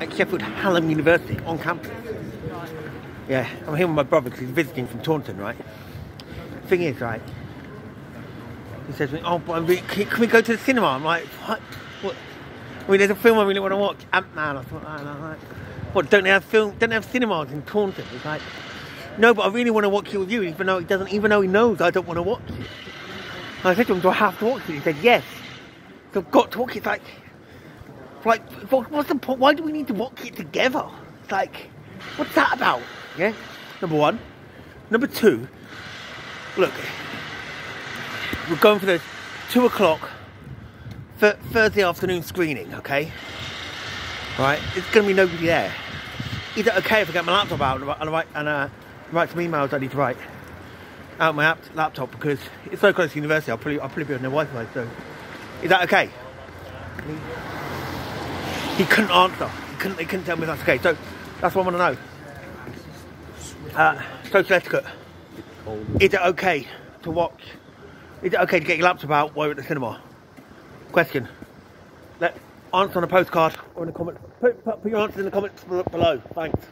at Sheffield Hallam University on campus. Yeah, I'm here with my brother because he's visiting from Taunton, right? Thing is, right? He says to me, "Oh, but can, can we go to the cinema?" I'm like, "What? What? I mean, there's a film I really want to watch, Ant Man or something like that." Like, what? Don't they have film? Don't they have cinemas in Taunton? He's like, "No, but I really want to watch it with you, even though he doesn't, even though he knows I don't want to watch it." And I said to him, "Do I have to watch it?" He said, "Yes." So I've got to watch it. It's like, like, what's the point? Why do we need to watch it together? It's like, what's that about? Yeah. Number one. Number two. Look, we're going for the two o'clock th- Thursday afternoon screening. Okay. Right. It's going to be nobody there. Is it okay if I get my laptop out and write and, uh, write some emails I need to write out my app- laptop because it's so close to university? I'll probably I'll probably be on their Wi-Fi. So, is that okay? He couldn't answer. He couldn't, he couldn't tell me that's okay. So that's what I want to know. Uh, social etiquette. Is it okay to watch? Is it okay to get your laptop out while you're at the cinema? Question. Let answer on a postcard or in the comments. Put, put, put your answers in the comments below. Thanks.